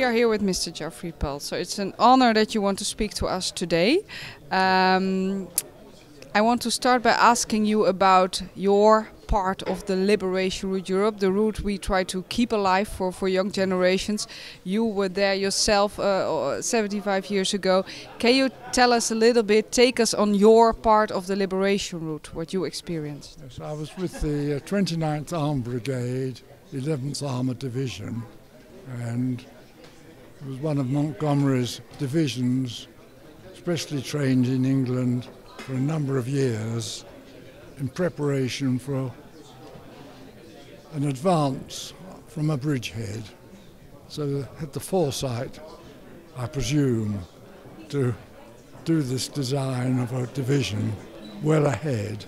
we are here with Mr. Geoffrey Pelt. So it's an honor that you want to speak to us today. Um, I want to start by asking you about your part of the Liberation Route Europe, the route we try to keep alive for, for young generations. You were there yourself uh, 75 years ago. Can you tell us a little bit, take us on your part of the Liberation Route, what you experienced? Yes, I was with the uh, 29th Armoured Brigade, 11th Armoured Division, and it was one of Montgomery's divisions, specially trained in England for a number of years in preparation for an advance from a bridgehead. So had the foresight, I presume, to do this design of a division well ahead.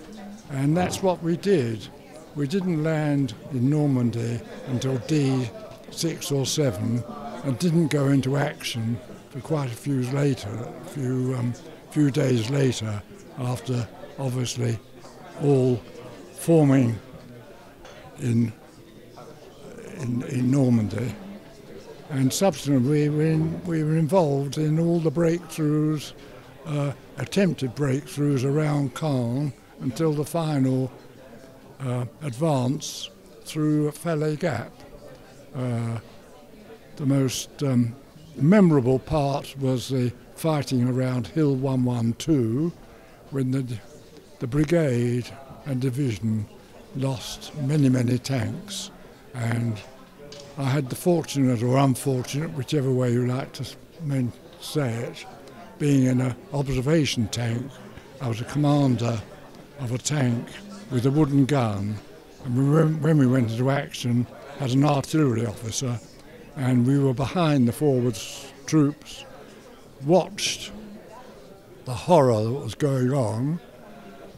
And that's what we did. We didn't land in Normandy until D6 or 7 and didn't go into action for quite a few later, a few, um, few days later, after obviously all forming in, in, in Normandy. And subsequently, we we were involved in all the breakthroughs, uh, attempted breakthroughs around Caen until the final uh, advance through Falaise Gap. Uh, the most um, memorable part was the fighting around Hill 112 when the, the brigade and division lost many, many tanks. And I had the fortunate or unfortunate, whichever way you like to say it, being in an observation tank. I was a commander of a tank with a wooden gun. And when we went into action, had an artillery officer, and we were behind the forward troops, watched the horror that was going on.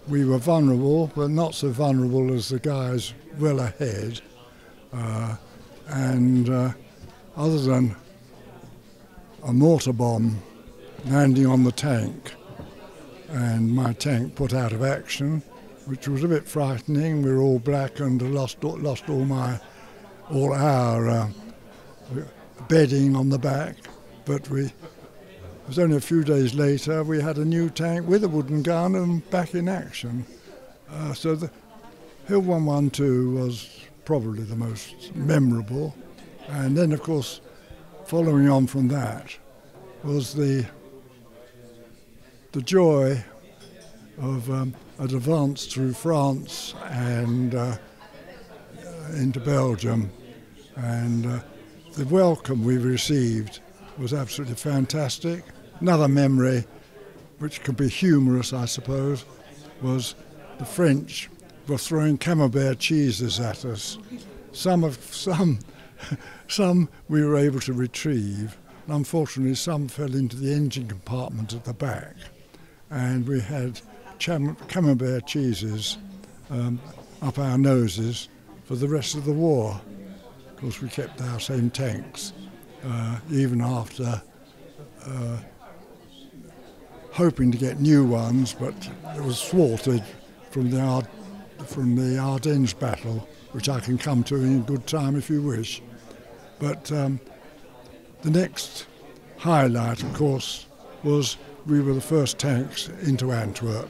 We were vulnerable, but not so vulnerable as the guys well ahead. Uh, and uh, other than a mortar bomb landing on the tank and my tank put out of action, which was a bit frightening. We were all black and lost lost all my all our uh, bedding on the back, but we. It was only a few days later we had a new tank with a wooden gun and back in action. Uh, so the Hill 112 was probably the most memorable, and then of course, following on from that, was the the joy of um, an advance through France and uh, into Belgium, and uh, the welcome we received was absolutely fantastic. Another memory, which could be humorous, I suppose, was the French were throwing camembert cheeses at us. Some of some, some we were able to retrieve. And unfortunately, some fell into the engine compartment at the back, and we had camembert cheeses um, up our noses for the rest of the war. Of course, we kept our same tanks uh, even after uh, hoping to get new ones, but it was thwarted from the Ard- from the Ardennes battle, which I can come to in good time if you wish. But um, the next highlight, of course, was we were the first tanks into Antwerp.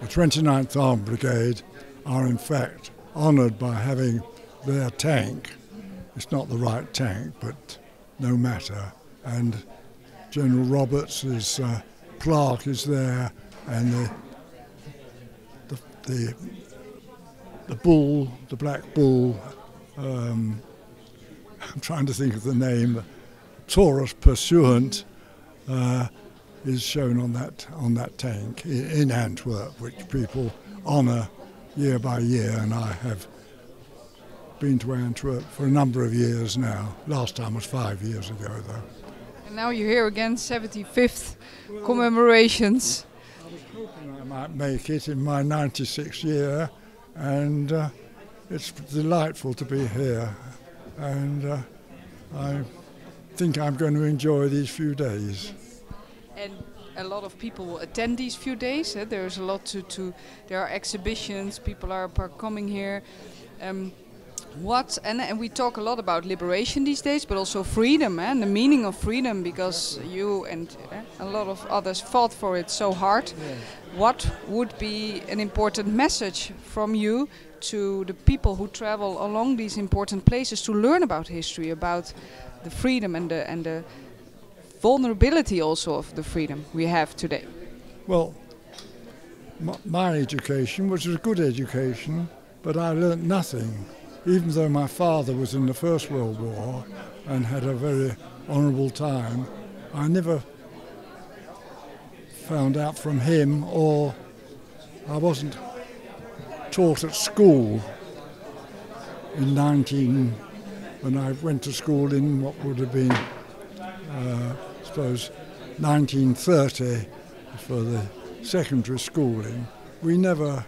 The 29th Armoured Brigade are in fact honoured by having their tank. It's not the right tank, but no matter. And General Roberts' uh, plaque is there, and the, the, the, the bull, the black bull, um, I'm trying to think of the name, Taurus Pursuant, uh, is shown on that on that tank in, in Antwerp, which people honour year by year, and I have been to Antwerp for a number of years now. Last time was five years ago, though. And now you're here again, 75th commemorations. I was hoping I might make it in my 96th year, and uh, it's delightful to be here. And uh, I think I'm going to enjoy these few days. And a lot of people will attend these few days. Eh? There's a lot to, to, there are exhibitions, people are, are coming here. Um, what and, and we talk a lot about liberation these days but also freedom eh, and the meaning of freedom because you and eh, a lot of others fought for it so hard. What would be an important message from you to the people who travel along these important places to learn about history about the freedom and the and the vulnerability also of the freedom we have today? Well my, my education was a good education but I learnt nothing even though my father was in the First World War and had a very honourable time, I never found out from him or I wasn't taught at school in 19 when I went to school in what would have been uh, I suppose 1930 for the secondary schooling. We never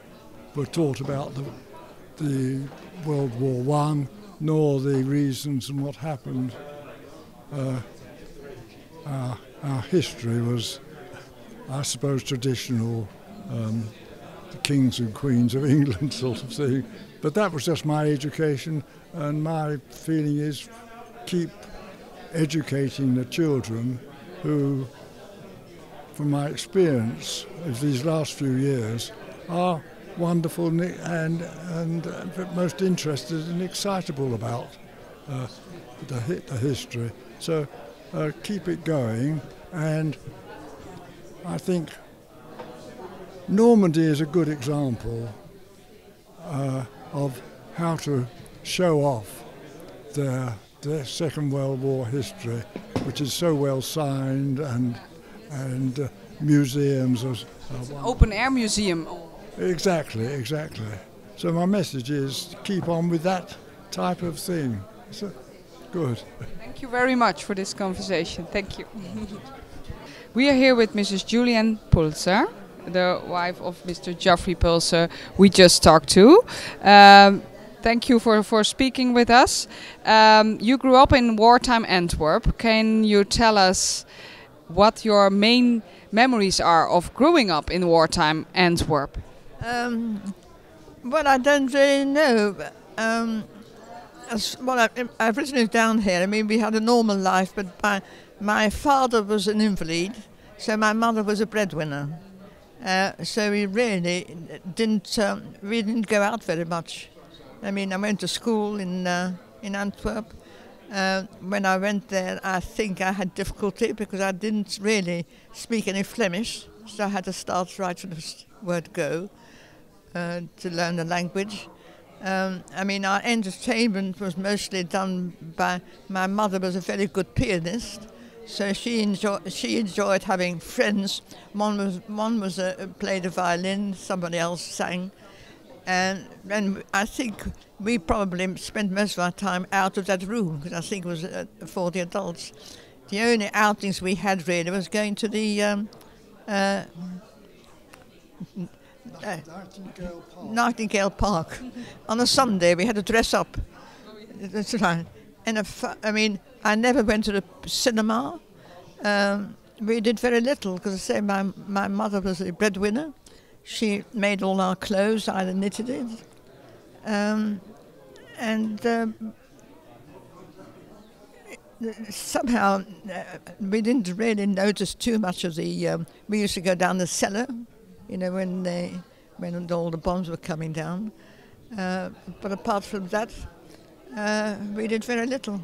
were taught about the the World War One, nor the reasons and what happened. Uh, our, our, history was, I suppose, traditional, um, the kings and queens of England sort of thing. But that was just my education, and my feeling is keep educating the children who, from my experience of these last few years, are wonderful and and uh, most interested and excitable about uh, the, the, history. So uh, keep it going, and I think Normandy is a good example uh, of how to show off their their Second World War history, which is so well signed and and uh, museums. Are, are open air museum Exactly, exactly. So my message is keep on with that type of thing. So, good. Thank you very much for this conversation. Thank you. we are here with Mrs. Julienne Pulzer, the wife of Mr. Geoffrey Pulzer we just talked to. Um, thank you for, for speaking with us. Um, you grew up in wartime Antwerp. Can you tell us what your main memories are of growing up in wartime Antwerp? Um, well, I don't really know. Um, as, well, I, I've written it down here. I mean, we had a normal life, but my, my father was an invalid, so my mother was a breadwinner. Uh, so we really didn't um, we didn't go out very much. I mean, I went to school in uh, in Antwerp. Uh, when I went there, I think I had difficulty because I didn't really speak any Flemish, so I had to start right from the word go. Uh, to learn the language. Um, I mean, our entertainment was mostly done by my mother was a very good pianist, so she enjoyed she enjoyed having friends. One was one was a, played the violin, somebody else sang, and and I think we probably spent most of our time out of that room because I think it was uh, for the adults. The only outings we had really was going to the um, uh, uh, Nightingale Park. Nightingale Park. On a Sunday, we had to dress up. That's right. And I mean, I never went to the cinema. Um, we did very little because I say my my mother was a breadwinner. She made all our clothes. I knitted it, um, and. Um, somehow uh, we didn't really notice too much of the. Um, we used to go down the cellar, you know, when they when all the bombs were coming down. Uh, but apart from that, uh, we did very little.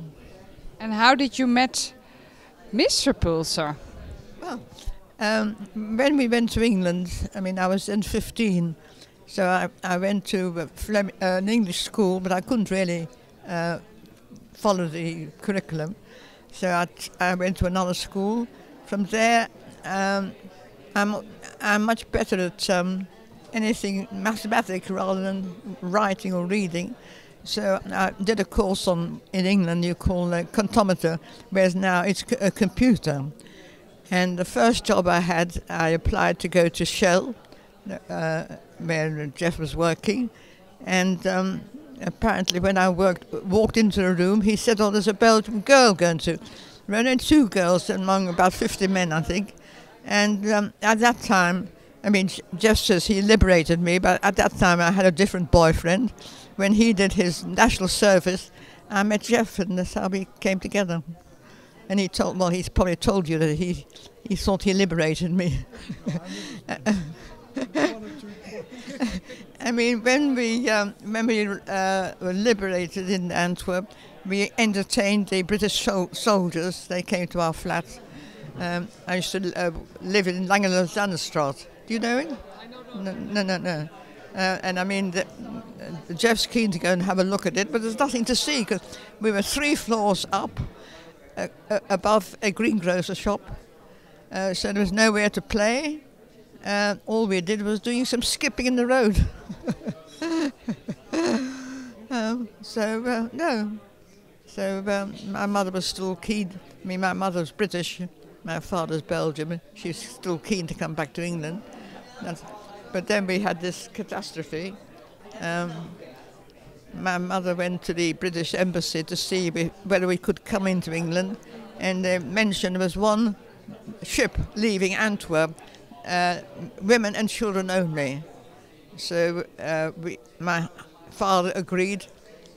And how did you meet Mr. Pulzer? Well, um, when we went to England, I mean, I was then 15, so I, I went to uh, an English school, but I couldn't really uh, follow the curriculum. So I, I went to another school. From there, um, I'm, I'm much better at um, anything mathematic rather than writing or reading. So I did a course on in England you call a comptometer, whereas now it's a computer. And the first job I had, I applied to go to Shell, uh, where Jeff was working, and um, apparently when I worked, walked into the room, he said, "Oh, there's a Belgian girl going to." There were only two girls among about 50 men, I think. And um, at that time, I mean, just as he liberated me, but at that time I had a different boyfriend, when he did his national service, I met Jeff, and that's how we came together. And he told, well, he's probably told you that he, he thought he liberated me. I mean, when we um, when we uh, were liberated in Antwerp, we entertained the British sol- soldiers. They came to our flat. Um, I used to uh, live in Langelandsstraat. Do you know it? No, no, no. no. Uh, and I mean, the, uh, Jeff's keen to go and have a look at it, but there's nothing to see because we were three floors up uh, uh, above a greengrocer shop. Uh, so there was nowhere to play. All we did was doing some skipping in the road. um, so, no. So um, my mother was still keen. I mean, my mother's British, my father's Belgium, Belgian. She's still keen to come back to England. But then we had this catastrophe. Um, my mother went to the British Embassy to see whether we could come into England, and they mentioned there was one ship leaving Antwerp, uh, women and children only. So uh, we, my father agreed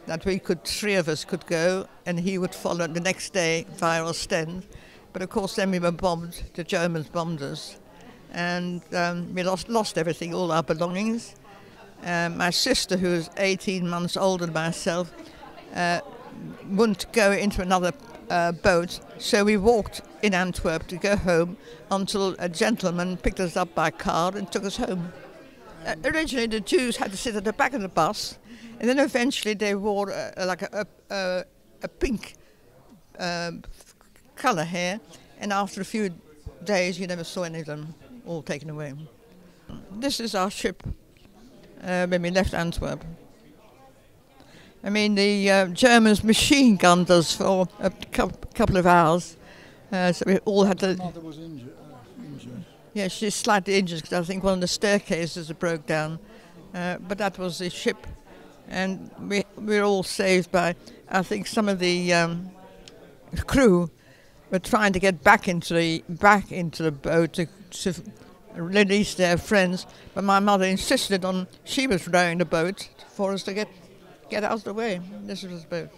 that we could, three of us could go, and he would follow the next day via Ostend. But of course, then we were bombed. The Germans bombed us, and um, we lost lost everything, all our belongings. Uh, my sister, who was 18 months older than myself, uh, wouldn't go into another uh, boat, so we walked in Antwerp to go home until a gentleman picked us up by car and took us home. Uh, originally, the Jews had to sit at the back of the bus, and then eventually they wore uh, like a, a, a pink um, colour hair, and after a few days, you never saw any of them, all taken away. This is our ship uh, when we left Antwerp. I mean, the uh, Germans machine gunned us for a couple of hours, uh, so we all had to. Mother was injured. Uh, injured. Yeah, she's slightly injured because I think one of the staircases broke down, uh, but that was the ship, and we we were all saved by. I think some of the um, crew were trying to get back into the back into the boat to, to release their friends, but my mother insisted on she was rowing the boat for us to get get out of the way. This was the boat.